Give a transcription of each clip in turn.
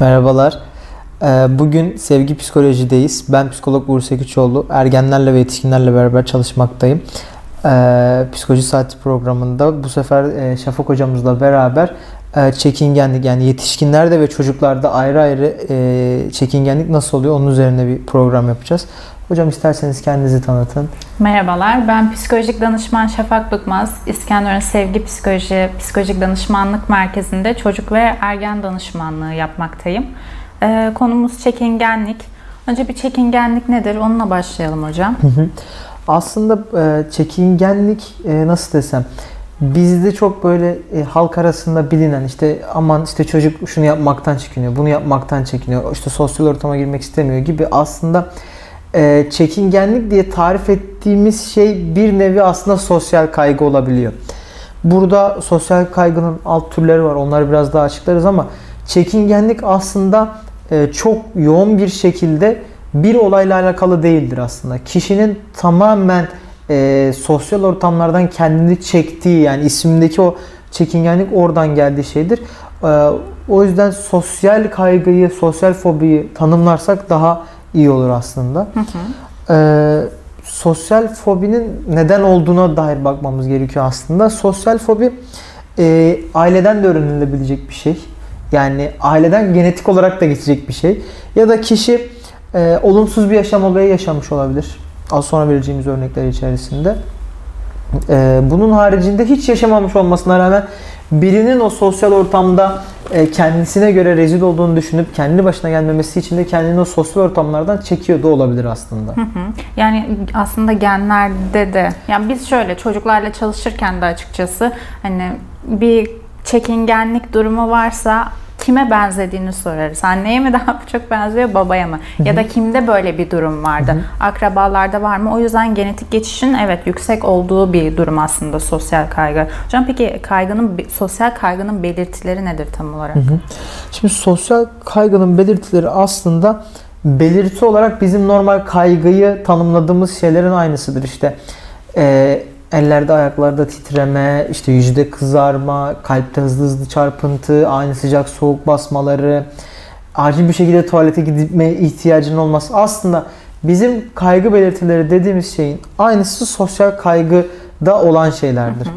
Merhabalar. Ee, Bugün sevgi psikolojideyiz. Ben psikolog Uğur Seküçoğlu. Ergenlerle ve yetişkinlerle beraber çalışmaktayım. Ee, Psikoloji Saati programında bu sefer e, Şafak hocamızla beraber e, çekingenlik yani yetişkinlerde ve çocuklarda ayrı ayrı e, çekingenlik nasıl oluyor onun üzerine bir program yapacağız. Hocam isterseniz kendinizi tanıtın. Merhabalar, ben psikolojik danışman Şafak Bıkmaz. İskenderun Sevgi Psikoloji Psikolojik Danışmanlık Merkezi'nde çocuk ve ergen danışmanlığı yapmaktayım. Ee, konumuz çekingenlik. Önce bir çekingenlik nedir? Onunla başlayalım hocam. Aslında e, çekingenlik e, nasıl desem bizde çok böyle e, halk arasında bilinen işte aman işte çocuk şunu yapmaktan çekiniyor, bunu yapmaktan çekiniyor, işte sosyal ortama girmek istemiyor gibi aslında e, çekingenlik diye tarif ettiğimiz şey bir nevi aslında sosyal kaygı olabiliyor. Burada sosyal kaygının alt türleri var. Onları biraz daha açıklarız ama çekingenlik aslında e, çok yoğun bir şekilde bir olayla alakalı değildir aslında. Kişinin tamamen e, sosyal ortamlardan kendini çektiği yani isimdeki o çekingenlik oradan geldiği şeydir. E, o yüzden sosyal kaygıyı, sosyal fobiyi tanımlarsak daha iyi olur aslında. E, sosyal fobinin neden olduğuna dair bakmamız gerekiyor aslında. Sosyal fobi e, aileden de öğrenilebilecek bir şey. Yani aileden genetik olarak da geçecek bir şey. Ya da kişi e, olumsuz bir yaşam olayı yaşamış olabilir. Az sonra vereceğimiz örnekler içerisinde. E, bunun haricinde hiç yaşamamış olmasına rağmen birinin o sosyal ortamda e, kendisine göre rezil olduğunu düşünüp kendi başına gelmemesi için de kendini o sosyal ortamlardan çekiyor da olabilir aslında. Hı. Yani aslında genlerde de, yani biz şöyle çocuklarla çalışırken de açıkçası hani bir çekingenlik durumu varsa kime benzediğini sorarız. Anneye mi daha çok benziyor, babaya mı? Ya da kimde böyle bir durum vardı? Akrabalarda var mı? O yüzden genetik geçişin evet yüksek olduğu bir durum aslında sosyal kaygı. Hocam peki kaygının sosyal kaygının belirtileri nedir tam olarak? Şimdi sosyal kaygının belirtileri aslında belirti olarak bizim normal kaygıyı tanımladığımız şeylerin aynısıdır. İşte e, ellerde ayaklarda titreme, işte yüzde kızarma, kalpte hızlı hızlı çarpıntı, aynı sıcak soğuk basmaları, acil bir şekilde tuvalete gitme ihtiyacının olması. Aslında bizim kaygı belirtileri dediğimiz şeyin aynısı sosyal kaygıda olan şeylerdir.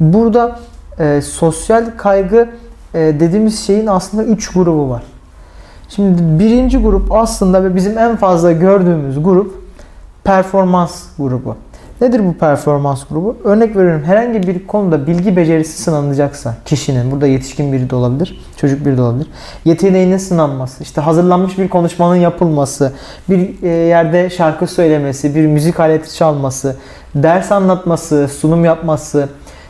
Burada e, sosyal kaygı e, dediğimiz şeyin aslında 3 grubu var. Şimdi birinci grup aslında ve bizim en fazla gördüğümüz grup performans grubu. Nedir bu performans grubu? Örnek veriyorum herhangi bir konuda bilgi becerisi sınanacaksa kişinin, burada yetişkin biri de olabilir, çocuk biri de olabilir. Yeteneğinin sınanması, işte hazırlanmış bir konuşmanın yapılması, bir e, yerde şarkı söylemesi, bir müzik aleti çalması, ders anlatması, sunum yapması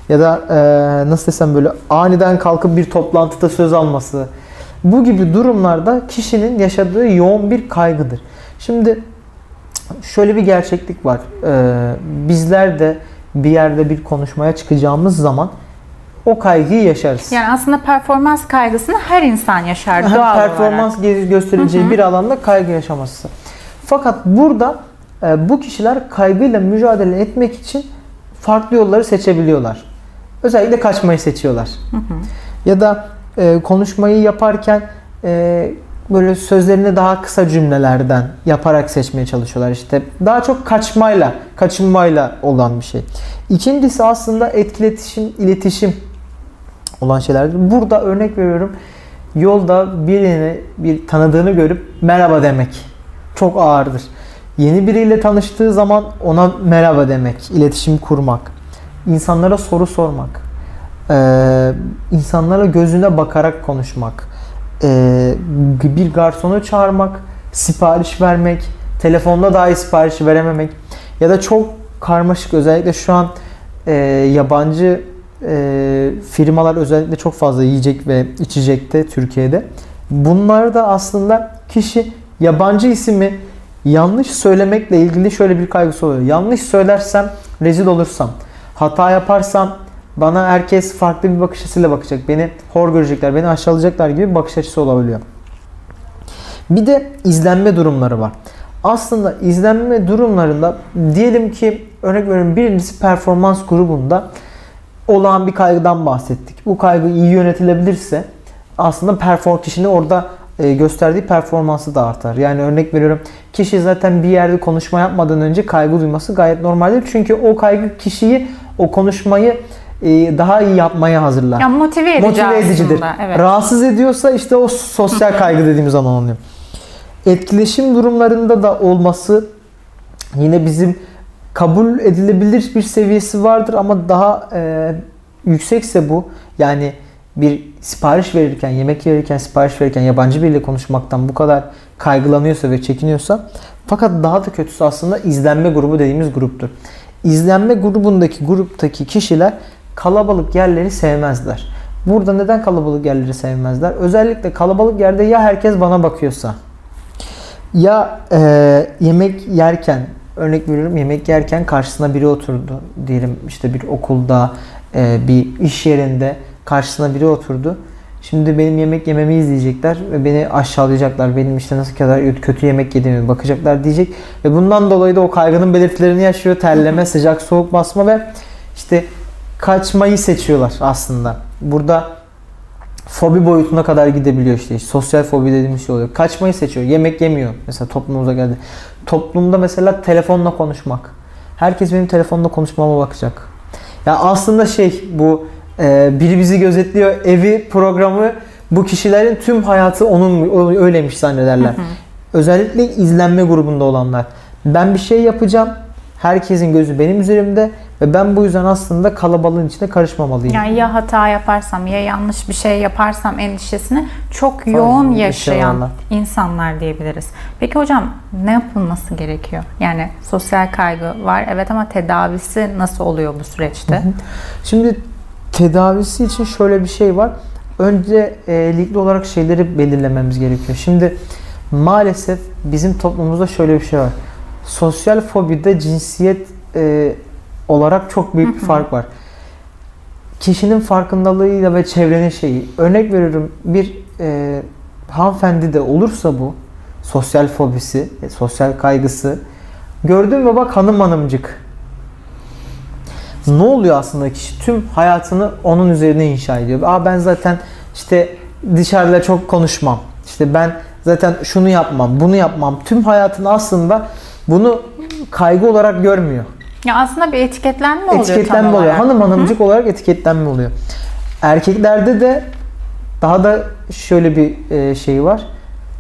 ya da e, nasıl desem böyle aniden kalkıp bir toplantıda söz alması. Bu gibi durumlarda kişinin yaşadığı yoğun bir kaygıdır. Şimdi şöyle bir gerçeklik var. Ee, bizler de bir yerde bir konuşmaya çıkacağımız zaman o kaygıyı yaşarız. Yani aslında performans kaygısını her insan yaşar doğal performans olarak. göstereceği bir alanda kaygı yaşaması. Fakat burada e, bu kişiler kaygıyla mücadele etmek için farklı yolları seçebiliyorlar. Özellikle kaçmayı seçiyorlar. Ya da e, konuşmayı yaparken e, böyle sözlerini daha kısa cümlelerden yaparak seçmeye çalışıyorlar. İşte daha çok kaçmayla, kaçınmayla olan bir şey. İkincisi aslında etkiletişim, iletişim olan şeylerdir. Burada örnek veriyorum. Yolda birini, bir tanıdığını görüp merhaba demek çok ağırdır. Yeni biriyle tanıştığı zaman ona merhaba demek, iletişim kurmak, insanlara soru sormak, insanlara gözüne bakarak konuşmak, e, bir garsonu çağırmak, sipariş vermek, telefonda dahi sipariş verememek ya da çok karmaşık özellikle şu an e, yabancı e, firmalar özellikle çok fazla yiyecek ve içecekte Türkiye'de. Bunlar da aslında kişi yabancı ismi yanlış söylemekle ilgili şöyle bir kaygısı oluyor. Yanlış söylersem rezil olursam, hata yaparsam bana herkes farklı bir bakış açısıyla bakacak. Beni hor görecekler, beni aşağılayacaklar gibi bir bakış açısı olabiliyor. Bir de izlenme durumları var. Aslında izlenme durumlarında diyelim ki örnek veriyorum birincisi performans grubunda olan bir kaygıdan bahsettik. Bu kaygı iyi yönetilebilirse aslında perform kişinin orada e, gösterdiği performansı da artar. Yani örnek veriyorum kişi zaten bir yerde konuşma yapmadan önce kaygı duyması gayet normaldir. Çünkü o kaygı kişiyi o konuşmayı daha iyi yapmaya hazırlar. Ya motive edici Motive edicidir. aslında. Evet. Rahatsız ediyorsa işte o sosyal kaygı dediğimiz an oluyor. Etkileşim durumlarında da olması yine bizim kabul edilebilir bir seviyesi vardır ama daha e, yüksekse bu yani bir sipariş verirken, yemek verirken, sipariş verirken yabancı biriyle konuşmaktan bu kadar kaygılanıyorsa ve çekiniyorsa fakat daha da kötüsü aslında izlenme grubu dediğimiz gruptur. İzlenme grubundaki gruptaki kişiler kalabalık yerleri sevmezler. Burada neden kalabalık yerleri sevmezler? Özellikle kalabalık yerde ya herkes bana bakıyorsa ya e, yemek yerken örnek veriyorum yemek yerken karşısına biri oturdu diyelim işte bir okulda e, bir iş yerinde karşısına biri oturdu. Şimdi benim yemek yememi izleyecekler ve beni aşağılayacaklar. Benim işte nasıl kadar kötü yemek yediğimi bakacaklar diyecek. Ve bundan dolayı da o kaygının belirtilerini yaşıyor. Terleme, sıcak, soğuk basma ve işte kaçmayı seçiyorlar aslında. Burada fobi boyutuna kadar gidebiliyor işte. Sosyal fobi dediğimiz şey oluyor. Kaçmayı seçiyor. Yemek yemiyor. Mesela toplumumuza geldi. Toplumda mesela telefonla konuşmak. Herkes benim telefonla konuşmama bakacak. Ya aslında şey bu e, biri bizi gözetliyor evi programı bu kişilerin tüm hayatı onun öyleymiş zannederler. Hı hı. Özellikle izlenme grubunda olanlar. Ben bir şey yapacağım. Herkesin gözü benim üzerimde ve ben bu yüzden aslında kalabalığın içine karışmamalıyım. Yani ya hata yaparsam ya yanlış bir şey yaparsam endişesini çok Fazla yoğun yaşayan şey insanlar diyebiliriz. Peki hocam ne yapılması gerekiyor? Yani sosyal kaygı var evet ama tedavisi nasıl oluyor bu süreçte? Şimdi tedavisi için şöyle bir şey var. Öncelikli olarak şeyleri belirlememiz gerekiyor. Şimdi maalesef bizim toplumumuzda şöyle bir şey var. Sosyal fobide cinsiyet e, olarak çok büyük bir fark var. Kişinin farkındalığıyla ve çevrenin şeyi. Örnek veriyorum bir e, hanımefendi de olursa bu sosyal fobisi, e, sosyal kaygısı. Gördün mü bak hanım hanımcık. Ne oluyor aslında kişi tüm hayatını onun üzerine inşa ediyor. Aa ben zaten işte dışarıda çok konuşmam. İşte ben zaten şunu yapmam, bunu yapmam. Tüm hayatını aslında bunu kaygı olarak görmüyor. Ya aslında bir etiketlenme oluyor etiketlenme oluyor. olarak. Hanım hanımcık Hı. olarak etiketlenme oluyor. Erkeklerde de daha da şöyle bir şey var.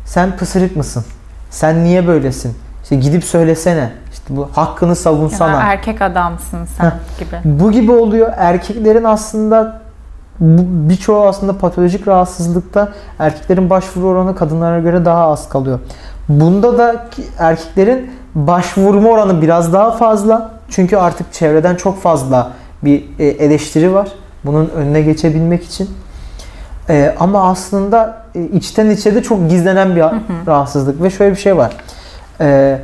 Sen pısırık mısın? Sen niye böylesin? İşte gidip söylesene. İşte bu hakkını savunsana. Ya erkek adamsın sen Heh. gibi. Bu gibi oluyor. Erkeklerin aslında birçoğu aslında patolojik rahatsızlıkta erkeklerin başvuru oranı kadınlara göre daha az kalıyor. Bunda da erkeklerin başvurma oranı biraz daha fazla. Çünkü artık çevreden çok fazla bir e, eleştiri var. Bunun önüne geçebilmek için. Ee, ama aslında e, içten içe de çok gizlenen bir hı hı. rahatsızlık. Ve şöyle bir şey var. Ee,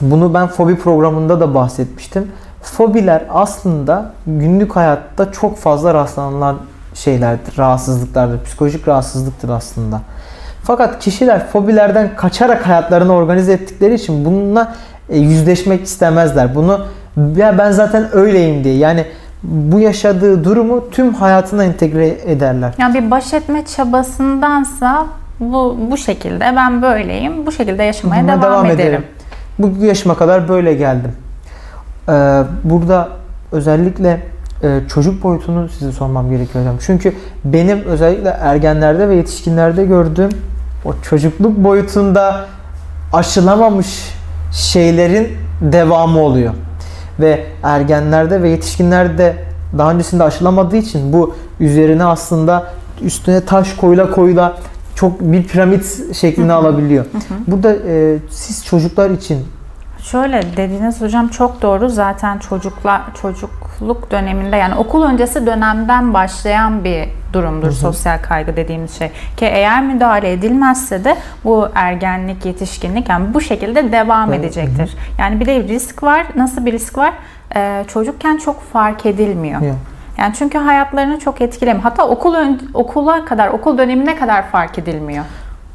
bunu ben fobi programında da bahsetmiştim. Fobiler aslında günlük hayatta çok fazla rastlanılan şeylerdir, rahatsızlıklardır. Psikolojik rahatsızlıktır aslında. Fakat kişiler fobilerden kaçarak hayatlarını organize ettikleri için bununla e, yüzleşmek istemezler. Bunu ya ben zaten öyleyim diye. Yani bu yaşadığı durumu tüm hayatına entegre ederler. Yani bir baş etme çabasındansa bu bu şekilde ben böyleyim. Bu şekilde yaşamaya devam, devam ederim. ederim. Bu yaşıma kadar böyle geldim. Ee, burada özellikle e, çocuk boyutunu size sormam gerekiyor hocam. Çünkü benim özellikle ergenlerde ve yetişkinlerde gördüğüm o çocukluk boyutunda aşılamamış şeylerin devamı oluyor. Ve ergenlerde ve yetişkinlerde daha öncesinde aşılamadığı için bu üzerine aslında üstüne taş koyula koyula çok bir piramit şeklini alabiliyor. Burada e, siz çocuklar için Şöyle dediğiniz hocam çok doğru. Zaten çocuklar çocukluk döneminde yani okul öncesi dönemden başlayan bir durumdur hı hı. sosyal kaygı dediğimiz şey. Ki eğer müdahale edilmezse de bu ergenlik, yetişkinlik yani bu şekilde devam evet. edecektir. Hı hı. Yani bir de risk var. Nasıl bir risk var? Ee, çocukken çok fark edilmiyor. Hı. Yani çünkü hayatlarını çok etkilemiyor. Hatta okul okula kadar, okul dönemine kadar fark edilmiyor.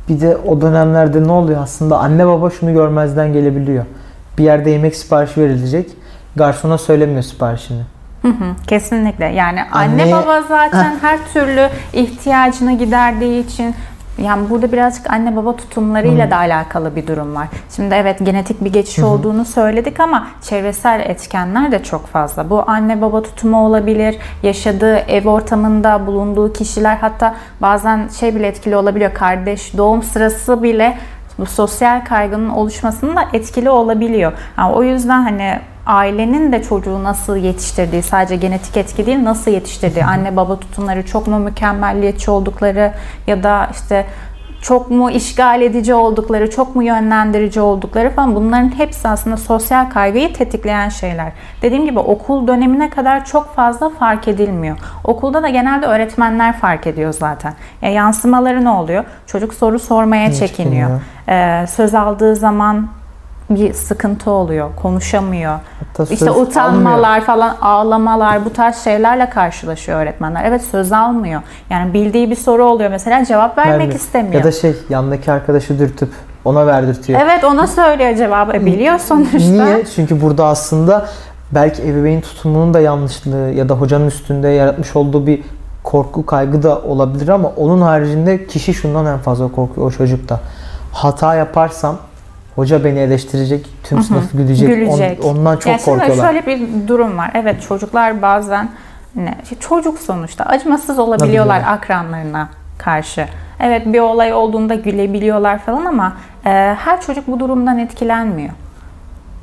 Bir de o dönemlerde ne oluyor aslında? Anne baba şunu görmezden gelebiliyor bir yerde yemek siparişi verilecek. Garsona söylemiyor siparişini. Hı hı, kesinlikle. Yani anne, anne baba zaten her türlü ihtiyacını giderdiği için Yani burada birazcık anne baba tutumlarıyla da alakalı bir durum var. Şimdi evet genetik bir geçiş olduğunu söyledik ama çevresel etkenler de çok fazla. Bu anne baba tutumu olabilir, yaşadığı ev ortamında bulunduğu kişiler hatta bazen şey bile etkili olabiliyor. Kardeş doğum sırası bile bu sosyal kaygının oluşmasında etkili olabiliyor. Yani o yüzden hani ailenin de çocuğu nasıl yetiştirdiği, sadece genetik etki değil, nasıl yetiştirdiği, anne baba tutumları çok mu mükemmelliyetçi oldukları ya da işte çok mu işgal edici oldukları, çok mu yönlendirici oldukları falan bunların hepsi aslında sosyal kaygıyı tetikleyen şeyler. Dediğim gibi okul dönemine kadar çok fazla fark edilmiyor. Okulda da genelde öğretmenler fark ediyor zaten. Ya yansımaları ne oluyor? Çocuk soru sormaya çekiniyor. Ee, söz aldığı zaman bir sıkıntı oluyor, konuşamıyor. Hatta işte utanmalar almıyor. falan, ağlamalar bu tarz şeylerle karşılaşıyor öğretmenler. Evet söz almıyor. Yani bildiği bir soru oluyor mesela cevap vermek Vermiyor. istemiyor. Ya da şey yandaki arkadaşı dürtüp ona verdirtiyor. Evet ona söylüyor cevabı. E, biliyor sonuçta. Niye? Çünkü burada aslında belki ebeveyn tutumunun da yanlışlığı ya da hocanın üstünde yaratmış olduğu bir korku, kaygı da olabilir ama onun haricinde kişi şundan en fazla korkuyor o çocukta. Hata yaparsam hoca beni eleştirecek, tüm sınıf gülecek. Gülecek. On- ondan çok Ya şimdi korkuyorlar. şöyle bir durum var. Evet çocuklar bazen ne, çocuk sonuçta acımasız olabiliyorlar akranlarına karşı. Evet bir olay olduğunda gülebiliyorlar falan ama e, her çocuk bu durumdan etkilenmiyor.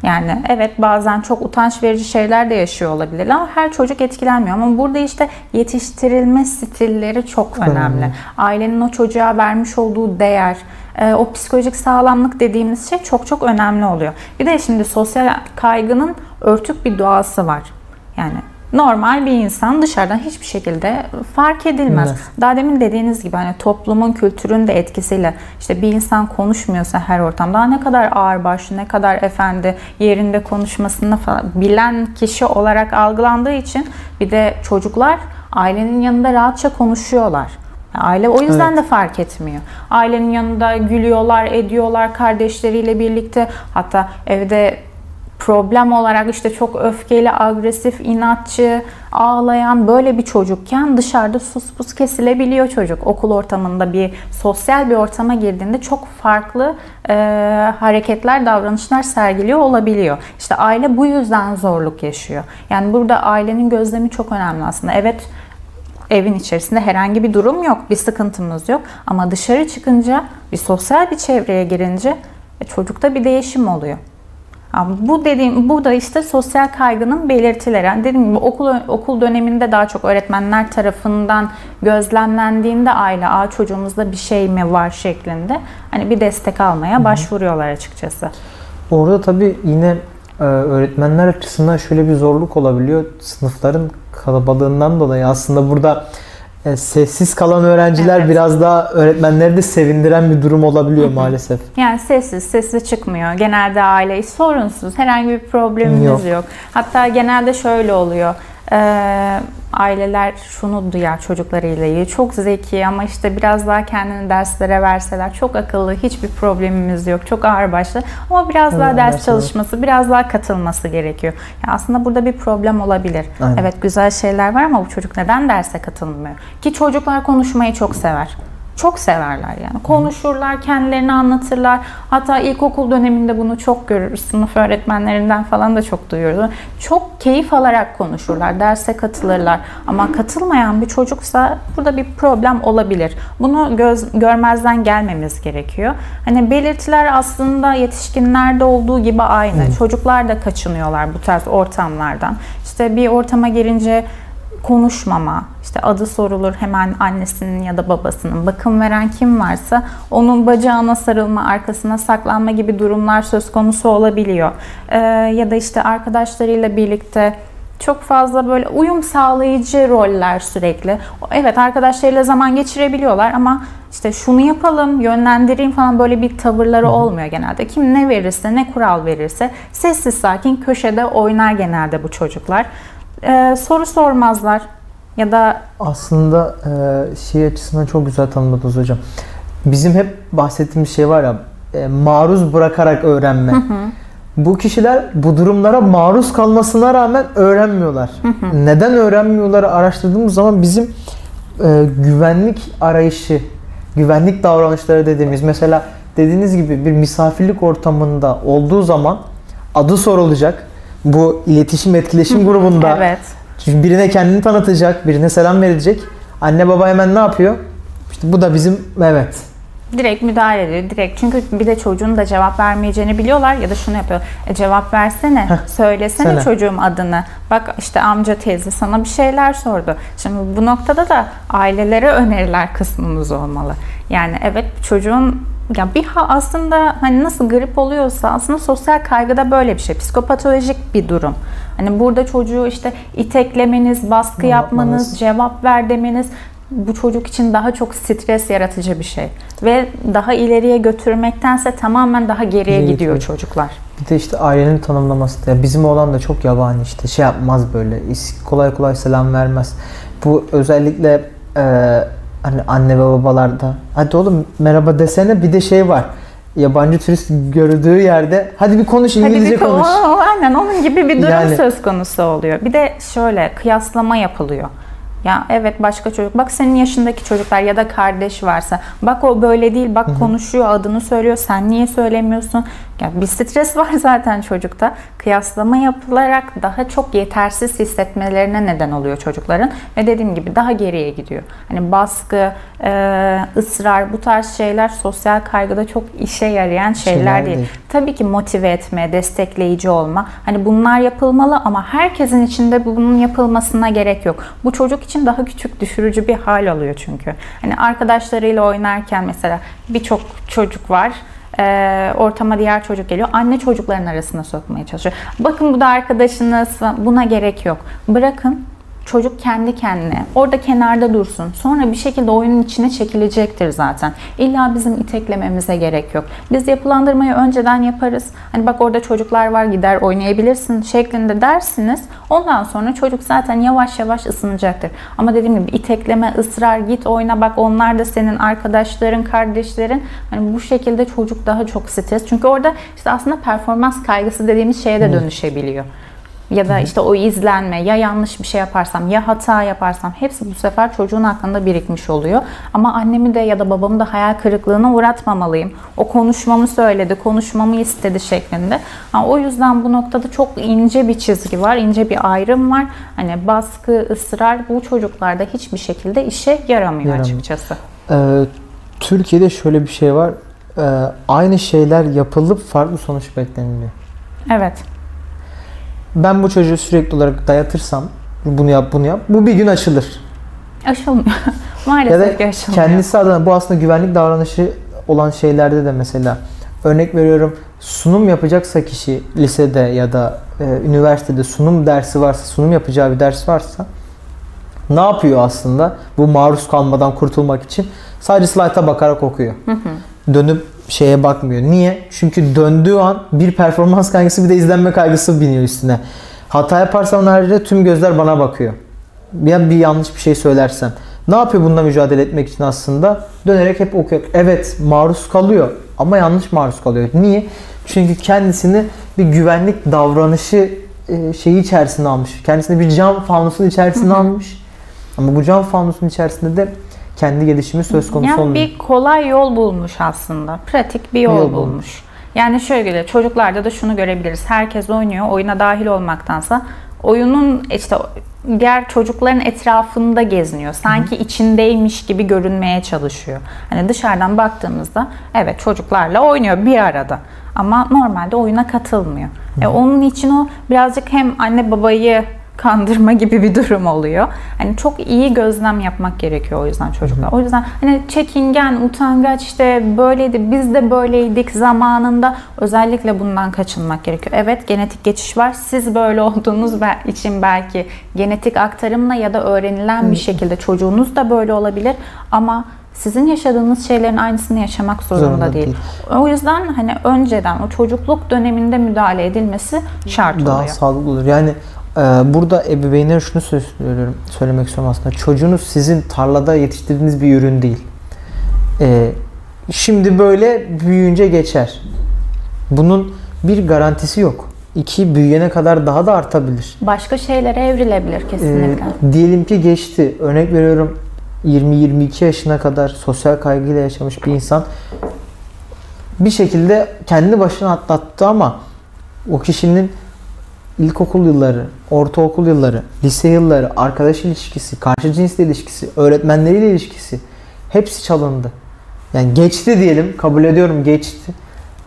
Yani evet bazen çok utanç verici şeyler de yaşıyor olabilir ama her çocuk etkilenmiyor. Ama burada işte yetiştirilme stilleri çok önemli. Ailenin o çocuğa vermiş olduğu değer, o psikolojik sağlamlık dediğimiz şey çok çok önemli oluyor. Bir de şimdi sosyal kaygının örtük bir doğası var. Yani normal bir insan dışarıdan hiçbir şekilde fark edilmez. Evet. Daha demin dediğiniz gibi hani toplumun kültürün de etkisiyle işte bir insan konuşmuyorsa her ortamda ne kadar ağırbaşlı, ne kadar efendi yerinde konuşmasını falan bilen kişi olarak algılandığı için bir de çocuklar ailenin yanında rahatça konuşuyorlar. Aile o yüzden Evet. de fark etmiyor. Ailenin yanında gülüyorlar, ediyorlar kardeşleriyle birlikte. Hatta evde problem olarak işte çok öfkeli, agresif, inatçı, ağlayan böyle bir çocukken dışarıda sus pus kesilebiliyor çocuk. Okul ortamında bir sosyal bir ortama girdiğinde çok farklı e, hareketler, davranışlar sergiliyor olabiliyor. İşte aile bu yüzden zorluk yaşıyor. Yani burada ailenin gözlemi çok önemli aslında. Evet evin içerisinde herhangi bir durum yok, bir sıkıntımız yok. Ama dışarı çıkınca, bir sosyal bir çevreye girince e, çocukta bir değişim oluyor. Bu dediğim bu da işte sosyal kaygının belirtileri. Yani dediğim gibi okul okul döneminde daha çok öğretmenler tarafından gözlemlendiğinde aile, "Aa çocuğumuzda bir şey mi var?" şeklinde hani bir destek almaya başvuruyorlar açıkçası. Orada tabii yine e, öğretmenler açısından şöyle bir zorluk olabiliyor. Sınıfların kalabalığından dolayı aslında burada e, sessiz kalan öğrenciler Evet. biraz daha öğretmenleri de sevindiren bir durum olabiliyor maalesef. Yani sessiz, sesli çıkmıyor. Genelde aile sorunsuz, herhangi bir problemimiz Yok. yok. Hatta genelde şöyle oluyor. Ee, aileler şunu duyar çocuklarıyla ilgili. Çok zeki ama işte biraz daha kendini derslere verseler çok akıllı, hiçbir problemimiz yok. Çok ağırbaşlı ama biraz daha ders çalışması, biraz daha katılması gerekiyor. Yani aslında burada bir problem olabilir. Aynen. Evet güzel şeyler var ama bu çocuk neden derse katılmıyor? Ki çocuklar konuşmayı çok sever. Çok severler yani. Konuşurlar, kendilerini anlatırlar. Hatta ilkokul döneminde bunu çok görürüz. Sınıf öğretmenlerinden falan da çok duyuyoruz. Çok keyif alarak konuşurlar, derse katılırlar. Ama katılmayan bir çocuksa burada bir problem olabilir. Bunu göz, görmezden gelmemiz gerekiyor. Hani belirtiler aslında yetişkinlerde olduğu gibi aynı. Çocuklar da kaçınıyorlar bu tarz ortamlardan. İşte bir ortama girince konuşmama, işte adı sorulur hemen annesinin ya da babasının, bakım veren kim varsa onun bacağına sarılma, arkasına saklanma gibi durumlar söz konusu olabiliyor. Ee, ya da işte arkadaşlarıyla birlikte çok fazla böyle uyum sağlayıcı roller sürekli. Evet arkadaşlarıyla zaman geçirebiliyorlar ama işte şunu yapalım, yönlendireyim falan böyle bir tavırları olmuyor genelde. Kim ne verirse, ne kural verirse sessiz sakin köşede oynar genelde bu çocuklar. Ee, soru sormazlar ya da Aslında e, şey açısından çok güzel tanımladınız hocam. Bizim hep bahsettiğimiz şey var ya e, maruz bırakarak öğrenme. Bu kişiler bu durumlara maruz kalmasına rağmen öğrenmiyorlar. Neden öğrenmiyorlar araştırdığımız zaman bizim e, güvenlik arayışı güvenlik davranışları dediğimiz mesela dediğiniz gibi bir misafirlik ortamında olduğu zaman adı sorulacak. Bu iletişim etkileşim grubunda Evet. çünkü birine kendini tanıtacak, birine selam verecek. Anne baba hemen ne yapıyor? İşte bu da bizim Mehmet. Direkt müdahale ediyor. Direkt. Çünkü bir de çocuğun da cevap vermeyeceğini biliyorlar ya da şunu yapıyor. E, cevap versene. söylesene sene. çocuğum adını. Bak işte amca teyze sana bir şeyler sordu. Şimdi bu noktada da ailelere öneriler kısmımız olmalı. Yani evet çocuğun ya bir ha aslında hani nasıl grip oluyorsa aslında sosyal kaygıda böyle bir şey. Psikopatolojik bir durum. Hani burada çocuğu işte iteklemeniz, baskı Ne yapmanız, yapmanız? cevap ver demeniz bu çocuk için daha çok stres yaratıcı bir şey. Ve daha ileriye götürmektense tamamen daha geriye Geriye gidiyor götürüyor. çocuklar. Bir de işte ailenin tanımlaması da. Bizim oğlan da çok yabani işte şey yapmaz böyle. is- Kolay kolay selam vermez. Bu özellikle e, hani anne ve babalarda hadi oğlum merhaba desene bir de şey var. Yabancı turist gördüğü yerde hadi bir konuş İngilizce Hadi bir konuş. O- Aynen onun gibi bir durum Yani- söz konusu oluyor. Bir de şöyle kıyaslama yapılıyor. Ya evet başka çocuk. Bak senin yaşındaki çocuklar ya da kardeş varsa. Bak o böyle değil. Bak konuşuyor, adını söylüyor. Sen niye söylemiyorsun? Ya bir stres var zaten çocukta. Kıyaslama yapılarak daha çok yetersiz hissetmelerine neden oluyor çocukların. Ve dediğim gibi daha geriye gidiyor. Hani baskı, e, ısrar bu tarz şeyler sosyal kaygıda çok işe yarayan şeyler, Şeyler değil. değil. Tabii ki motive etme, destekleyici olma. Hani bunlar yapılmalı ama herkesin içinde bunun yapılmasına gerek yok. Bu çocuk için daha küçük düşürücü bir hal alıyor çünkü. Hani arkadaşlarıyla oynarken mesela birçok çocuk var. Ee, ortama diğer çocuk geliyor. Anne çocukların arasına sokmaya çalışıyor. Bakın bu da arkadaşınız. Buna gerek yok. Bırakın Çocuk kendi kendine orada kenarda dursun. Sonra bir şekilde oyunun içine çekilecektir zaten. İlla bizim iteklememize gerek yok. Biz yapılandırmayı önceden yaparız. Hani bak orada çocuklar var gider oynayabilirsin şeklinde dersiniz. Ondan sonra çocuk zaten yavaş yavaş ısınacaktır. Ama dediğim gibi itekleme, ısrar, git oyna bak onlar da senin arkadaşların, kardeşlerin. Hani bu şekilde çocuk daha çok stres. Çünkü orada işte aslında performans kaygısı dediğimiz şeye de dönüşebiliyor. Ya da işte o izlenme, ya yanlış bir şey yaparsam, ya hata yaparsam hepsi bu sefer çocuğun hakkında birikmiş oluyor. Ama annemi de ya da babamı da hayal kırıklığına uğratmamalıyım. O konuşmamı söyledi, konuşmamı istedi şeklinde. Ha, o yüzden bu noktada çok ince bir çizgi var, ince bir ayrım var. Hani baskı, ısrar bu çocuklarda hiçbir şekilde işe yaramıyor Yaramıyor. açıkçası. Ee, Türkiye'de şöyle bir şey var. Ee, aynı şeyler yapılıp farklı sonuç bekleniliyor. Evet. Ben bu çocuğu sürekli olarak dayatırsam bunu yap bunu yap bu bir gün açılır. Aşılmıyor. Ya Maalesef da ki aşılmıyor. kendisi adına bu aslında güvenlik davranışı olan şeylerde de mesela örnek veriyorum sunum yapacaksa kişi lisede ya da e, üniversitede sunum dersi varsa sunum yapacağı bir ders varsa ne yapıyor aslında bu maruz kalmadan kurtulmak için sadece slayta bakarak okuyor. Dönüp şeye bakmıyor. Niye? Çünkü döndüğü an bir performans kaygısı bir de izlenme kaygısı biniyor üstüne. Hata yaparsam haricinde tüm gözler bana bakıyor. Ya bir yanlış bir şey söylersem. Ne yapıyor bununla mücadele etmek için aslında? Dönerek hep okuyor. Evet maruz kalıyor ama yanlış maruz kalıyor. Niye? Çünkü kendisini bir güvenlik davranışı e, şeyi içerisine almış. Kendisini bir cam fanusun içerisine almış. Ama bu cam fanusun içerisinde de kendi gelişimi söz konusu Yani olmuyor. bir kolay yol bulmuş aslında. Pratik bir yol, yol bulmuş. bulmuş. Yani şöyle çocuklarda da şunu görebiliriz. Herkes oynuyor. Oyuna dahil olmaktansa oyunun işte diğer çocukların etrafında geziniyor. Sanki içindeymiş gibi görünmeye çalışıyor. Hani dışarıdan baktığımızda evet çocuklarla oynuyor bir arada. Ama normalde oyuna katılmıyor. E, onun için o birazcık hem anne babayı kandırma gibi bir durum oluyor. Hani çok iyi gözlem yapmak gerekiyor o yüzden çocuklar. O yüzden hani çekingen, utangaç işte böyleydi, biz de böyleydik zamanında özellikle bundan kaçınmak gerekiyor. Evet genetik geçiş var. Siz böyle olduğunuz için belki genetik aktarımla ya da öğrenilen bir şekilde çocuğunuz da böyle olabilir ama sizin yaşadığınız şeylerin aynısını yaşamak zorunda, Zorunda değil. değil. O yüzden hani önceden o çocukluk döneminde müdahale edilmesi şart daha oluyor. sağlıklı olur. Yani burada ebeveynlere şunu söylüyorum, söylemek istiyorum aslında. Çocuğunuz sizin tarlada yetiştirdiğiniz bir ürün değil. E, şimdi böyle büyüyünce geçer. Bunun bir garantisi yok. İki büyüyene kadar daha da artabilir. Başka şeylere evrilebilir E, kesinlikle. diyelim ki geçti. Örnek veriyorum 20-22 yaşına kadar sosyal kaygıyla yaşamış bir insan bir şekilde kendi başına atlattı ama o kişinin ilkokul yılları, ortaokul yılları, lise yılları, arkadaş ilişkisi, karşı cinsle ilişkisi, öğretmenleriyle ilişkisi hepsi çalındı. Yani geçti diyelim, kabul ediyorum geçti.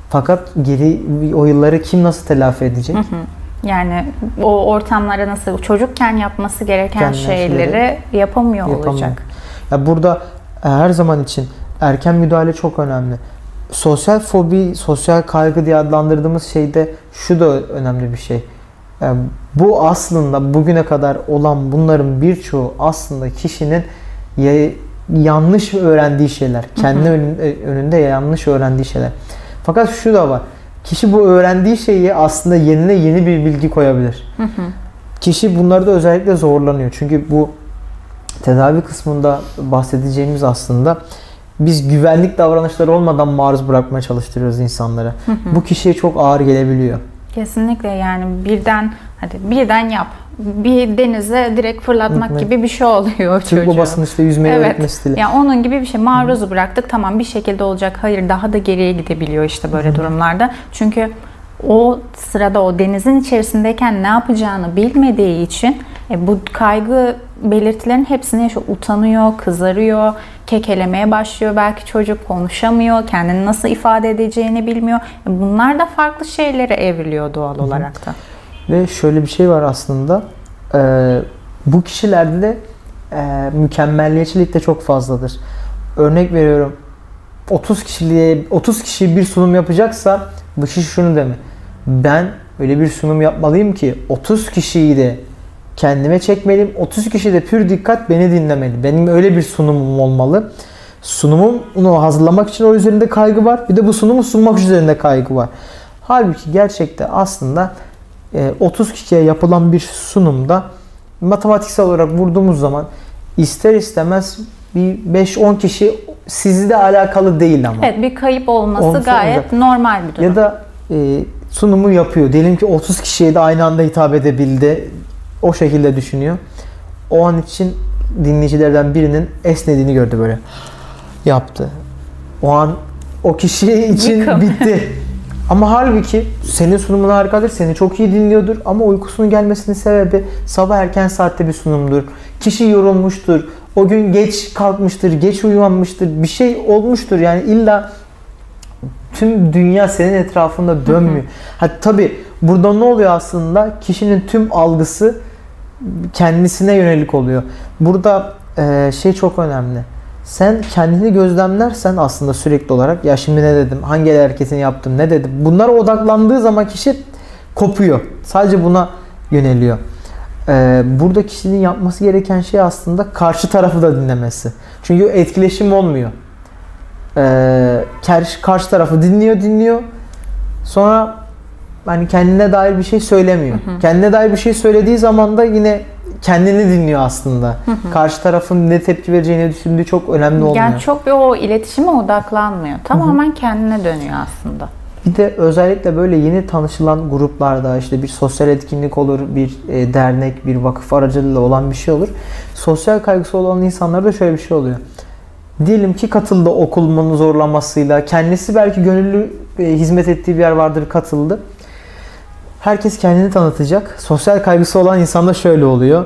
Fakat geri o yılları kim nasıl telafi edecek? Hı hı. Yani o ortamlara nasıl çocukken yapması gereken Gereken şeyleri şeyleri yapamıyor, Yapamıyor. olacak. Ya burada her zaman için erken müdahale çok önemli. Sosyal fobi, sosyal kaygı diye adlandırdığımız şeyde şu da önemli bir şey. E, Bu aslında bugüne kadar olan bunların birçoğu aslında kişinin ya- yanlış öğrendiği şeyler. Kendi önün- önünde yanlış öğrendiği şeyler. Fakat şu da var. Kişi bu öğrendiği şeyi aslında yenine yeni bir bilgi koyabilir. Hı hı. Kişi bunlarda özellikle zorlanıyor. Çünkü bu tedavi kısmında bahsedeceğimiz aslında biz güvenlik davranışları olmadan maruz bırakmaya çalıştırıyoruz insanlara. Bu kişiye çok ağır gelebiliyor. Kesinlikle yani birden hadi birden yap. Bir denize direkt fırlatmak Gitmek. gibi bir şey oluyor Türk çocuğa. babasının işte yüzmeyi Evet. öğretmesi dili. Yani onun gibi bir şey maruzu bıraktık tamam bir şekilde olacak. Hayır daha da geriye gidebiliyor işte böyle durumlarda. Çünkü o sırada o denizin içerisindeyken ne yapacağını bilmediği için e, bu kaygı belirtilerin hepsini yaşıyor. Utanıyor, kızarıyor, kekelemeye başlıyor. Belki çocuk konuşamıyor, kendini nasıl ifade edeceğini bilmiyor. E, Bunlar da farklı şeylere evriliyor doğal olarak da. Ve şöyle bir şey var aslında. Ee, bu kişilerde de e, mükemmelliyetçilik de çok fazladır. Örnek veriyorum. 30 kişiliğe 30 kişi bir sunum yapacaksa bu kişi şunu deme. Ben öyle bir sunum yapmalıyım ki 30 kişiyi de kendime çekmeliyim. 30 kişi de pür dikkat beni dinlemeli. Benim öyle bir sunumum olmalı. Sunumumu hazırlamak için o üzerinde kaygı var. Bir de bu sunumu sunmak üzerinde kaygı var. Halbuki gerçekte aslında e, 30 kişiye yapılan bir sunumda matematiksel olarak vurduğumuz zaman ister istemez bir 5-10 kişi sizle alakalı değil ama. Evet bir kayıp olması Olsa gayet olacak. normal bir durum. Ya da e, sunumu yapıyor. Diyelim ki 30 kişiye de aynı anda hitap edebildi. O şekilde düşünüyor. O an için dinleyicilerden birinin esnediğini gördü böyle. Yaptı. O an o kişi için Yıkım. bitti. Ama halbuki senin sunumun harikadır. Seni çok iyi dinliyordur. Ama uykusunun gelmesinin sebebi sabah erken saatte bir sunumdur. Kişi yorulmuştur. O gün geç kalkmıştır. Geç uyanmıştır. Bir şey olmuştur. Yani illa tüm dünya senin etrafında dönmüyor. Ha tabi burada ne oluyor aslında? Kişinin tüm algısı kendisine yönelik oluyor. Burada e, şey çok önemli. Sen kendini gözlemlersen aslında sürekli olarak ya şimdi ne dedim, hangi hareketini yaptım, ne dedim. Bunlara odaklandığı zaman kişi kopuyor. Sadece buna yöneliyor. E, burada kişinin yapması gereken şey aslında karşı tarafı da dinlemesi. Çünkü etkileşim olmuyor. E, karşı, karşı tarafı dinliyor dinliyor. Sonra hani kendine dair bir şey söylemiyor. Kendine dair bir şey söylediği zaman da yine kendini dinliyor aslında. Karşı tarafın ne tepki vereceğini düşündüğü çok önemli olmuyor. Yani çok bir o iletişime odaklanmıyor. Tamamen kendine dönüyor aslında. Bir de özellikle böyle yeni tanışılan gruplarda işte bir sosyal etkinlik olur, bir e, dernek, bir vakıf aracılığıyla olan bir şey olur. Sosyal kaygısı olan insanlarda şöyle bir şey oluyor. Diyelim ki katıldı okulumun zorlamasıyla, kendisi belki gönüllü e, hizmet ettiği bir yer vardır katıldı. Herkes kendini tanıtacak. Sosyal kaygısı olan insanda şöyle oluyor.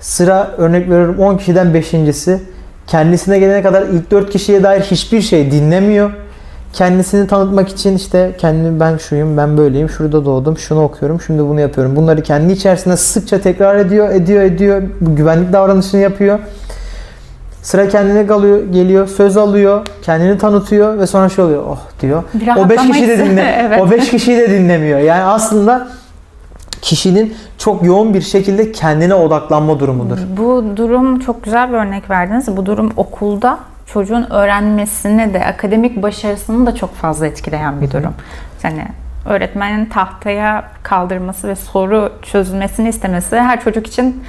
Sıra örnek veriyorum 10 kişiden 5.si kendisine gelene kadar ilk 4 kişiye dair hiçbir şey dinlemiyor. Kendisini tanıtmak için işte kendimi ben şuyum, ben böyleyim, şurada doğdum, şunu okuyorum, şimdi bunu yapıyorum. Bunları kendi içerisinde sıkça tekrar ediyor, ediyor, ediyor. Bu güvenlik davranışını yapıyor. Sıra kendine kalıyor, geliyor, söz alıyor, kendini tanıtıyor ve sonra şey oluyor. Oh diyor. Bir o 5 kişi de dinle. evet. O 5 kişiyi de dinlemiyor. Yani aslında kişinin çok yoğun bir şekilde kendine odaklanma durumudur. Bu durum çok güzel bir örnek verdiniz. Bu durum okulda çocuğun öğrenmesini de akademik başarısını da çok fazla etkileyen bir durum. Yani öğretmenin tahtaya kaldırması ve soru çözülmesini istemesi her çocuk için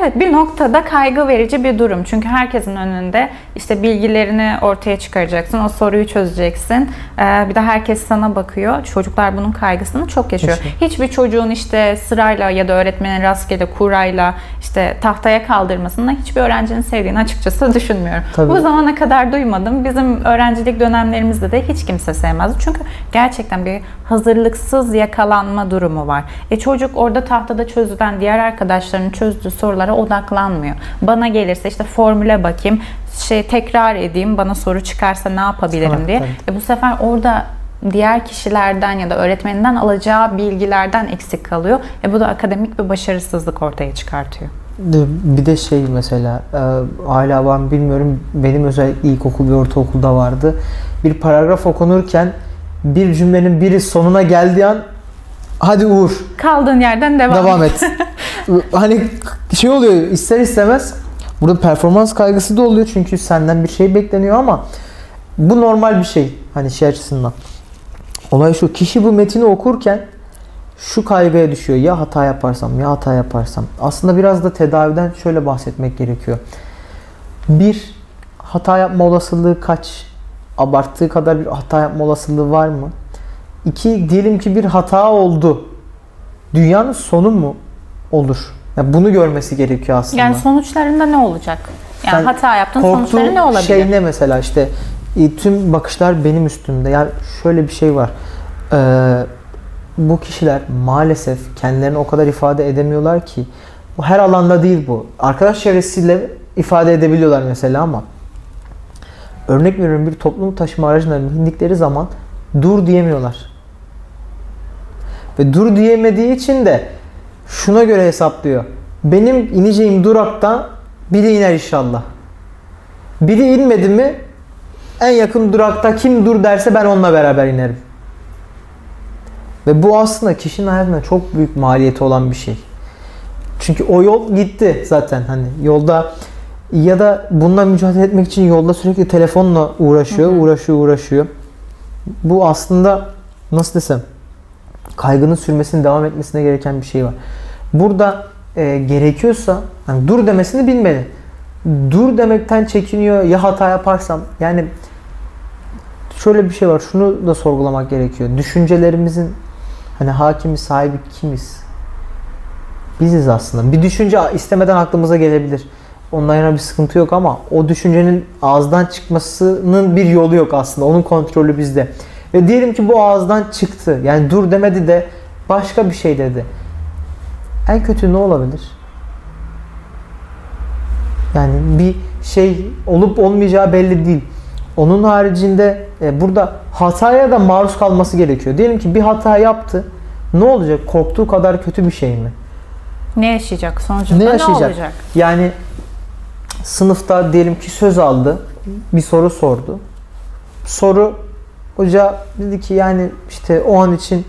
Evet bir noktada kaygı verici bir durum. Çünkü herkesin önünde işte bilgilerini ortaya çıkaracaksın. O soruyu çözeceksin. Ee, bir de herkes sana bakıyor. Çocuklar bunun kaygısını çok yaşıyor. Yaşıyor. Hiçbir çocuğun işte sırayla ya da öğretmenin rastgele kurayla işte tahtaya kaldırmasını hiçbir öğrencinin sevdiğini açıkçası düşünmüyorum. Tabii. Bu zamana kadar duymadım. Bizim öğrencilik dönemlerimizde de hiç kimse sevmezdi. Çünkü gerçekten bir hazırlıksız yakalanma durumu var. E çocuk orada tahtada çözülen diğer arkadaşlarının çözdüğü sorulara odaklanmıyor. Bana gelirse işte formüle bakayım, şey tekrar edeyim, bana soru çıkarsa ne yapabilirim Tabii, diye. tabii. E bu sefer orada diğer kişilerden ya da öğretmeninden alacağı bilgilerden eksik kalıyor. E bu da akademik bir başarısızlık ortaya çıkartıyor. Bir de şey mesela e, hala ben bilmiyorum benim özellikle ilkokul ve ortaokulda vardı. Bir paragraf okunurken bir cümlenin biri sonuna geldiği an hadi Uğur Kaldığın yerden devam, devam et. hani şey oluyor ister istemez burada performans kaygısı da oluyor çünkü senden bir şey bekleniyor ama bu normal bir şey hani şey açısından. Olay şu kişi bu metini okurken şu kaygıya düşüyor. Ya hata yaparsam ya hata yaparsam. Aslında biraz da tedaviden şöyle bahsetmek gerekiyor. Bir, hata yapma olasılığı kaç? Abarttığı kadar bir hata yapma olasılığı var mı? İki, diyelim ki bir hata oldu. Dünyanın sonu mu olur? Ya bunu görmesi gerekiyor aslında. Yani sonuçlarında ne olacak? Yani Sen hata yaptın sonuçları ne olabilir? şey ne mesela işte e, tüm bakışlar benim üstümde. Yani şöyle bir şey var. Ee, bu kişiler maalesef kendilerini o kadar ifade edemiyorlar ki bu her alanda değil bu. Arkadaş çevresiyle ifade edebiliyorlar mesela ama örnek veriyorum bir toplum taşıma aracına bindikleri zaman dur diyemiyorlar. Ve dur diyemediği için de şuna göre hesaplıyor. Benim ineceğim durakta biri iner inşallah. Biri inmedi mi en yakın durakta kim dur derse ben onunla beraber inerim. Ve bu aslında kişinin hayatında çok büyük maliyeti olan bir şey. Çünkü o yol gitti zaten hani yolda ya da bununla mücadele etmek için yolda sürekli telefonla uğraşıyor, uğraşıyor, uğraşıyor. Bu aslında nasıl desem kaygının sürmesinin devam etmesine gereken bir şey var. Burada e, gerekiyorsa hani dur demesini bilmeli. Dur demekten çekiniyor ya hata yaparsam yani şöyle bir şey var şunu da sorgulamak gerekiyor. Düşüncelerimizin hani hakimi sahibi kimiz? Biziz aslında. Bir düşünce istemeden aklımıza gelebilir. Ondan yana bir sıkıntı yok ama o düşüncenin ağızdan çıkmasının bir yolu yok aslında. Onun kontrolü bizde. Ve diyelim ki bu ağızdan çıktı. Yani dur demedi de başka bir şey dedi. En kötü ne olabilir? Yani bir şey olup olmayacağı belli değil. Onun haricinde e, burada hataya da maruz kalması gerekiyor. Diyelim ki bir hata yaptı. Ne olacak? Korktuğu kadar kötü bir şey mi? Ne yaşayacak? Sonucunda Ne ne, yaşayacak? olacak? Yani sınıfta diyelim ki söz aldı. Bir soru sordu. Soru hoca dedi ki yani işte o an için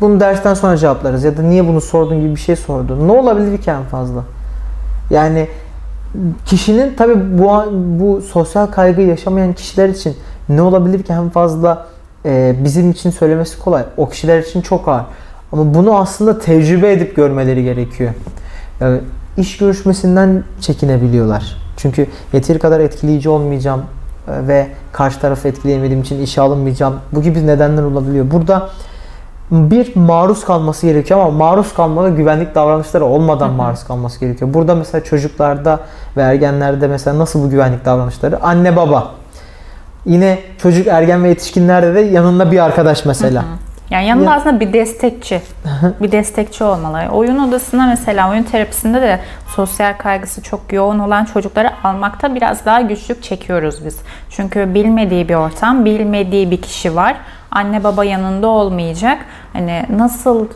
bunu dersten sonra cevaplarız ya da niye bunu sordun gibi bir şey sordu. Ne olabilir ki en fazla? Yani kişinin tabi bu bu sosyal kaygı yaşamayan kişiler için ne olabilir ki en fazla e, bizim için söylemesi kolay. O kişiler için çok ağır. Ama bunu aslında tecrübe edip görmeleri gerekiyor. Yani iş görüşmesinden çekinebiliyorlar. Çünkü yeteri kadar etkileyici olmayacağım e, ve karşı tarafı etkileyemediğim için işe alınmayacağım. Bu gibi nedenler olabiliyor. Burada bir maruz kalması gerekiyor ama maruz kalmada güvenlik davranışları olmadan maruz kalması gerekiyor. Burada mesela çocuklarda ve ergenlerde mesela nasıl bu güvenlik davranışları? Anne baba. Yine çocuk, ergen ve yetişkinlerde de yanında bir arkadaş mesela. Yani yanında Ya- aslında bir destekçi, bir destekçi olmalı. Oyun odasına mesela oyun terapisinde de sosyal kaygısı çok yoğun olan çocukları almakta biraz daha güçlük çekiyoruz biz. Çünkü bilmediği bir ortam, bilmediği bir kişi var. Anne baba yanında olmayacak. Hani nasıl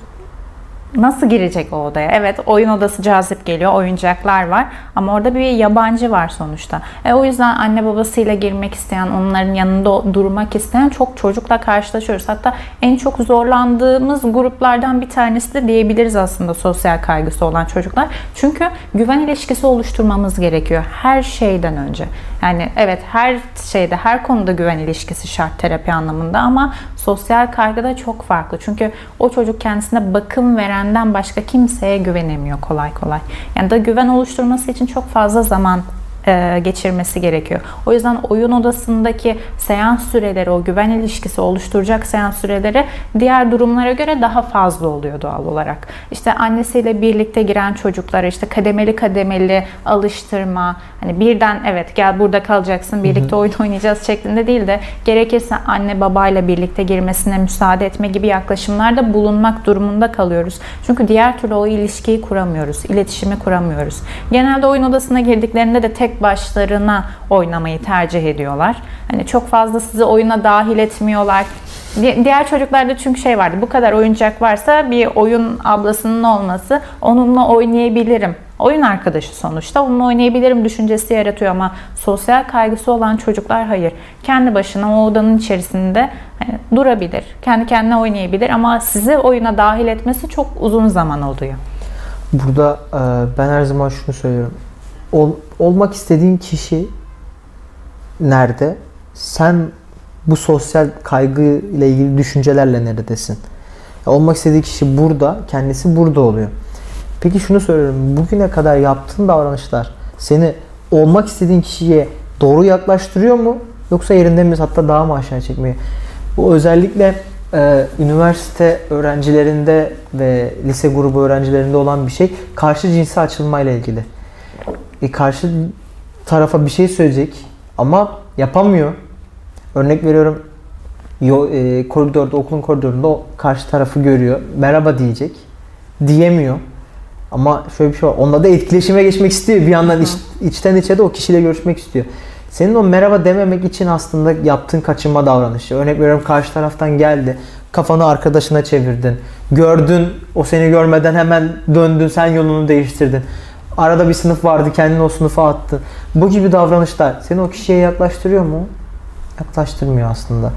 Nasıl girecek o odaya? Evet oyun odası cazip geliyor, oyuncaklar var ama orada bir yabancı var sonuçta. E, o yüzden anne babasıyla girmek isteyen, onların yanında durmak isteyen çok çocukla karşılaşıyoruz. Hatta en çok zorlandığımız gruplardan bir tanesi de diyebiliriz aslında sosyal kaygısı olan çocuklar. Çünkü güven ilişkisi oluşturmamız gerekiyor her şeyden önce. Yani evet her şeyde, her konuda güven ilişkisi şart terapi anlamında ama sosyal kaygıda çok farklı. Çünkü o çocuk kendisine bakım verenden başka kimseye güvenemiyor kolay kolay. Yani da güven oluşturması için çok fazla zaman geçirmesi gerekiyor. O yüzden oyun odasındaki seans süreleri, o güven ilişkisi oluşturacak seans süreleri diğer durumlara göre daha fazla oluyor doğal olarak. İşte annesiyle birlikte giren çocuklara işte kademeli kademeli alıştırma, hani birden evet gel burada kalacaksın, birlikte oyun oynayacağız şeklinde değil de gerekirse anne babayla birlikte girmesine müsaade etme gibi yaklaşımlarda bulunmak durumunda kalıyoruz. Çünkü diğer türlü o ilişkiyi kuramıyoruz, iletişimi kuramıyoruz. Genelde oyun odasına girdiklerinde de tek başlarına oynamayı tercih ediyorlar. Hani çok fazla sizi oyuna dahil etmiyorlar. Diğer çocuklarda çünkü şey vardı. Bu kadar oyuncak varsa bir oyun ablasının olması onunla oynayabilirim. Oyun arkadaşı sonuçta. Onunla oynayabilirim düşüncesi yaratıyor ama sosyal kaygısı olan çocuklar hayır. Kendi başına o odanın içerisinde hani durabilir. Kendi kendine oynayabilir ama sizi oyuna dahil etmesi çok uzun zaman oluyor. Burada ben her zaman şunu söylüyorum ol, olmak istediğin kişi nerede? Sen bu sosyal kaygı ile ilgili düşüncelerle neredesin? Olmak istediği kişi burada, kendisi burada oluyor. Peki şunu soruyorum. Bugüne kadar yaptığın davranışlar seni olmak istediğin kişiye doğru yaklaştırıyor mu? Yoksa yerinde mi hatta daha mı aşağı çekmiyor? Bu özellikle e, üniversite öğrencilerinde ve lise grubu öğrencilerinde olan bir şey karşı cinsi açılmayla ilgili e, karşı tarafa bir şey söyleyecek ama yapamıyor. Örnek veriyorum yo, e, koridorda, okulun koridorunda o karşı tarafı görüyor. Merhaba diyecek. Diyemiyor. Ama şöyle bir şey var. Onunla da etkileşime geçmek istiyor. Bir yandan iç, içten içe de o kişiyle görüşmek istiyor. Senin o merhaba dememek için aslında yaptığın kaçınma davranışı. Örnek veriyorum karşı taraftan geldi. Kafanı arkadaşına çevirdin. Gördün. O seni görmeden hemen döndün. Sen yolunu değiştirdin. Arada bir sınıf vardı kendini o sınıfa attı. Bu gibi davranışlar seni o kişiye yaklaştırıyor mu? Yaklaştırmıyor aslında.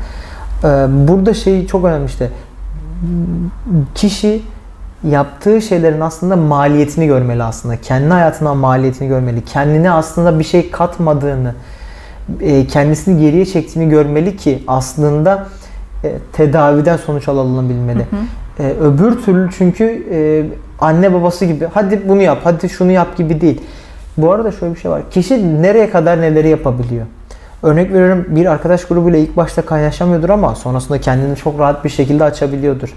Ee, burada şey çok önemli işte. Kişi yaptığı şeylerin aslında maliyetini görmeli aslında. Kendi hayatından maliyetini görmeli. Kendine aslında bir şey katmadığını, e, kendisini geriye çektiğini görmeli ki aslında e, tedaviden sonuç alınabilmeli. Hı hı. E, öbür türlü çünkü anne babası gibi hadi bunu yap, hadi şunu yap gibi değil. Bu arada şöyle bir şey var. Kişi nereye kadar neleri yapabiliyor? Örnek veriyorum bir arkadaş grubuyla ilk başta kaynaşamıyordur ama sonrasında kendini çok rahat bir şekilde açabiliyordur.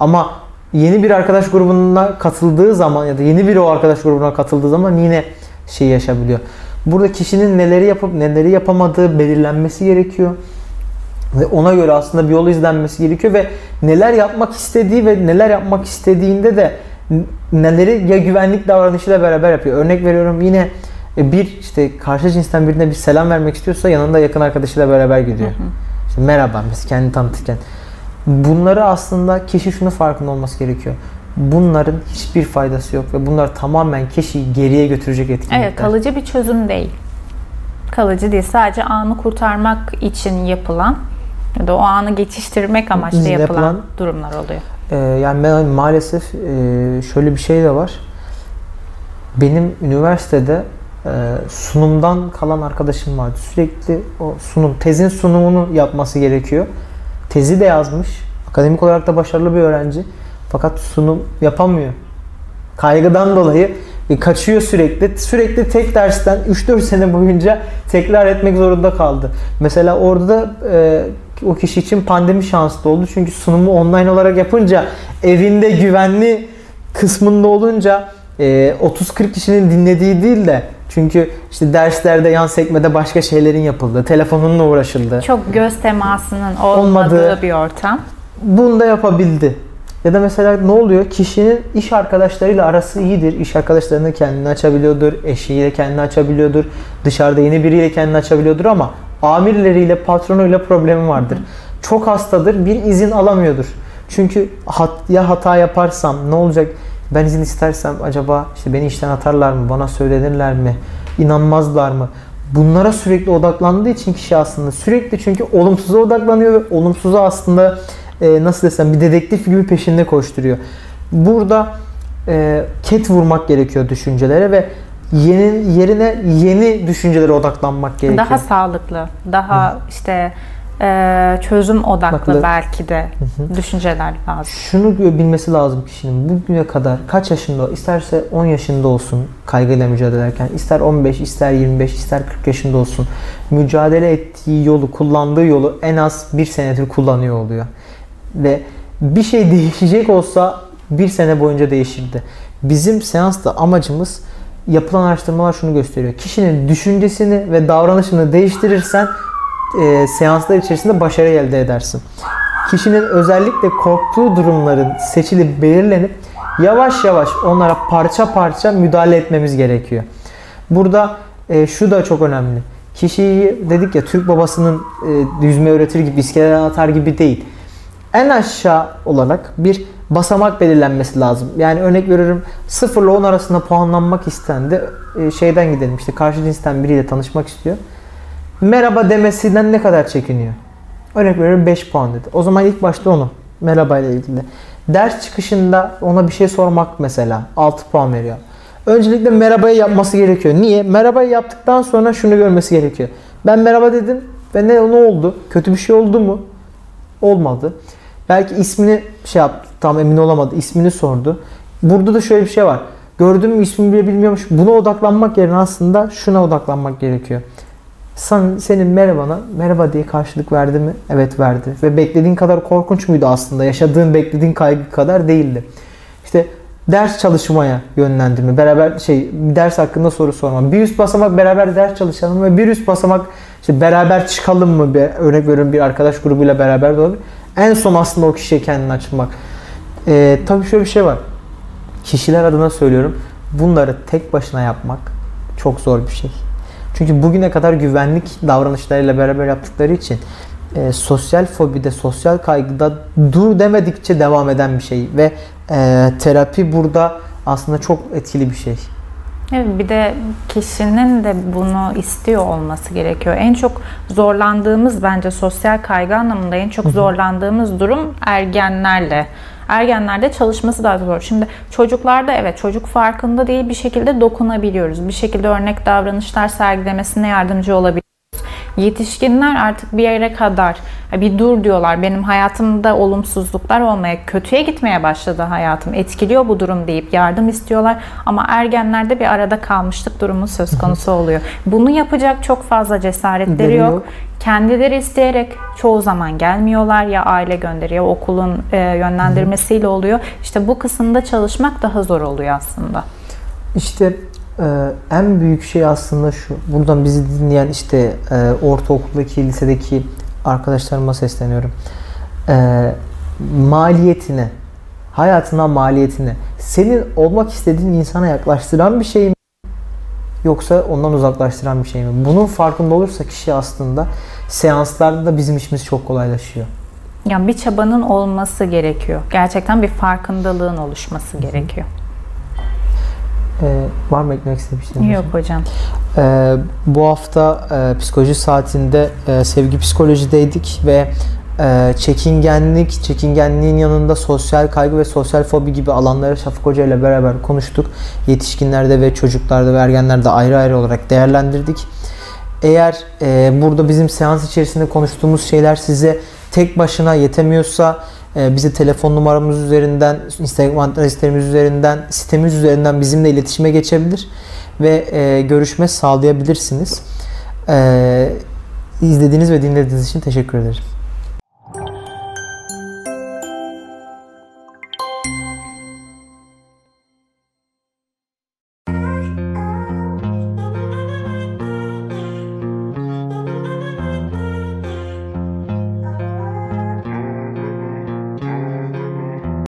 Ama yeni bir arkadaş grubuna katıldığı zaman ya da yeni biri o arkadaş grubuna katıldığı zaman yine şey yaşabiliyor. Burada kişinin neleri yapıp neleri yapamadığı belirlenmesi gerekiyor. Ve ona göre aslında bir yol izlenmesi gerekiyor ve neler yapmak istediği ve neler yapmak istediğinde de neleri ya güvenlik davranışıyla beraber yapıyor. Örnek veriyorum yine e, bir işte karşı cinsten birine bir selam vermek istiyorsa yanında yakın arkadaşıyla beraber gidiyor. Hı hı. İşte merhaba biz kendi tanıtırken. Bunları aslında kişi şunu farkında olması gerekiyor. Bunların hiçbir faydası yok ve bunlar tamamen kişiyi geriye götürecek etkinlikler. Evet kalıcı bir çözüm değil. Kalıcı değil. Sadece anı kurtarmak için yapılan ya da o anı geçiştirmek amaçlı yapılan, yapılan durumlar oluyor. Ee, yani maalesef e, şöyle bir şey de var. Benim üniversitede e, sunumdan kalan arkadaşım vardı. Sürekli o sunum, tezin sunumunu yapması gerekiyor. Tezi de yazmış. Akademik olarak da başarılı bir öğrenci. Fakat sunum yapamıyor. Kaygıdan dolayı e, kaçıyor sürekli. Sürekli tek dersten 3-4 sene boyunca tekrar etmek zorunda kaldı. Mesela orada da o kişi için pandemi şanslı oldu. Çünkü sunumu online olarak yapınca evinde güvenli kısmında olunca 30-40 e, kişinin dinlediği değil de çünkü işte derslerde yan sekmede başka şeylerin yapıldı. Telefonunla uğraşıldı. Çok göz temasının olmadığı, olmadığı bir ortam. Bunu da yapabildi. Ya da mesela ne oluyor? Kişinin iş arkadaşlarıyla arası iyidir. İş arkadaşlarını kendini açabiliyordur. Eşiyle kendini açabiliyordur. Dışarıda yeni biriyle kendini açabiliyordur ama amirleriyle, patronuyla problemi vardır. Çok hastadır, bir izin alamıyordur. Çünkü hat, ya hata yaparsam ne olacak? Ben izin istersem acaba işte beni işten atarlar mı? Bana söylenirler mi? İnanmazlar mı? Bunlara sürekli odaklandığı için kişi aslında sürekli çünkü olumsuza odaklanıyor ve olumsuza aslında e, nasıl desem bir dedektif gibi peşinde koşturuyor. Burada e, ket vurmak gerekiyor düşüncelere ve yeni yerine yeni düşüncelere odaklanmak gerekiyor. Daha sağlıklı, daha işte e, çözüm odaklı Baklı. belki de düşünceler lazım. Şunu bilmesi lazım kişinin bugüne kadar kaç yaşında isterse 10 yaşında olsun kaygıyla mücadele ederken ister 15 ister 25 ister 40 yaşında olsun mücadele ettiği yolu kullandığı yolu en az bir senedir kullanıyor oluyor. Ve bir şey değişecek olsa bir sene boyunca değişirdi. Bizim seansta amacımız yapılan araştırmalar şunu gösteriyor. Kişinin düşüncesini ve davranışını değiştirirsen e, seanslar içerisinde başarı elde edersin. Kişinin özellikle korktuğu durumların seçilip belirlenip yavaş yavaş onlara parça parça müdahale etmemiz gerekiyor. Burada e, şu da çok önemli. Kişiyi dedik ya Türk babasının e, yüzme öğretir gibi iskeleden atar gibi değil. En aşağı olarak bir basamak belirlenmesi lazım. Yani örnek veriyorum 0 ile 10 arasında puanlanmak istendi. E, şeyden gidelim işte karşı cinsten biriyle tanışmak istiyor. Merhaba demesinden ne kadar çekiniyor? Örnek veriyorum 5 puan dedi. O zaman ilk başta onu merhaba ile ilgili. Ders çıkışında ona bir şey sormak mesela 6 puan veriyor. Öncelikle merhabayı yapması gerekiyor. Niye? Merhabayı yaptıktan sonra şunu görmesi gerekiyor. Ben merhaba dedim ve ne, ne oldu? Kötü bir şey oldu mu? Olmadı. Belki ismini şey yaptı. Tam emin olamadı. İsmini sordu. Burada da şöyle bir şey var. Gördüm mü ismini bile bilmiyormuş. Buna odaklanmak yerine aslında şuna odaklanmak gerekiyor. Sen, senin merhabana merhaba diye karşılık verdi mi? Evet verdi. Ve beklediğin kadar korkunç muydu aslında? Yaşadığın beklediğin kaygı kadar değildi. İşte ders çalışmaya yönlendirme, beraber şey ders hakkında soru sorma. Bir üst basamak beraber ders çalışalım ve bir üst basamak işte beraber çıkalım mı? Bir, örnek veriyorum bir arkadaş grubuyla beraber de olabilir. En son aslında o kişiye kendini açmak. Ee, tabii şöyle bir şey var. Kişiler adına söylüyorum. Bunları tek başına yapmak çok zor bir şey. Çünkü bugüne kadar güvenlik davranışlarıyla beraber yaptıkları için e, sosyal fobide, sosyal kaygıda dur demedikçe devam eden bir şey ve e, terapi burada aslında çok etkili bir şey. Evet, bir de kişinin de bunu istiyor olması gerekiyor. En çok zorlandığımız bence sosyal kaygı anlamında en çok zorlandığımız durum ergenlerle. Ergenlerde çalışması daha zor. Şimdi çocuklarda evet çocuk farkında değil bir şekilde dokunabiliyoruz. Bir şekilde örnek davranışlar sergilemesine yardımcı olabiliyoruz. Yetişkinler artık bir yere kadar bir dur diyorlar. Benim hayatımda olumsuzluklar olmaya, kötüye gitmeye başladı hayatım. Etkiliyor bu durum deyip yardım istiyorlar. Ama ergenlerde bir arada kalmışlık durumu söz konusu oluyor. Bunu yapacak çok fazla cesaretleri yok. Kendileri isteyerek çoğu zaman gelmiyorlar ya aile gönderiyor, okulun e, yönlendirmesiyle oluyor. İşte bu kısımda çalışmak daha zor oluyor aslında. İşte e, en büyük şey aslında şu. Buradan bizi dinleyen işte e, ortaokuldaki, lisedeki arkadaşlarıma sesleniyorum. E, maliyetine, hayatına maliyetine, senin olmak istediğin insana yaklaştıran bir şey mi? Yoksa ondan uzaklaştıran bir şey mi? Bunun farkında olursa kişi aslında seanslarda da bizim işimiz çok kolaylaşıyor. Yani bir çabanın olması gerekiyor. Gerçekten bir farkındalığın oluşması gerekiyor. E, var mı eklemek istediğin bir şey? Yok hocam. Ee, bu hafta e, psikoloji saatinde e, sevgi psikolojideydik ve e, çekingenlik, çekingenliğin yanında sosyal kaygı ve sosyal fobi gibi alanları Şafak Hoca ile beraber konuştuk. Yetişkinlerde ve çocuklarda ve ergenlerde ayrı ayrı olarak değerlendirdik. Eğer e, burada bizim seans içerisinde konuştuğumuz şeyler size tek başına yetemiyorsa bize telefon numaramız üzerinden, Instagram adreslerimiz üzerinden, sitemiz üzerinden bizimle iletişime geçebilir ve e, görüşme sağlayabilirsiniz. E, izlediğiniz ve dinlediğiniz için teşekkür ederim.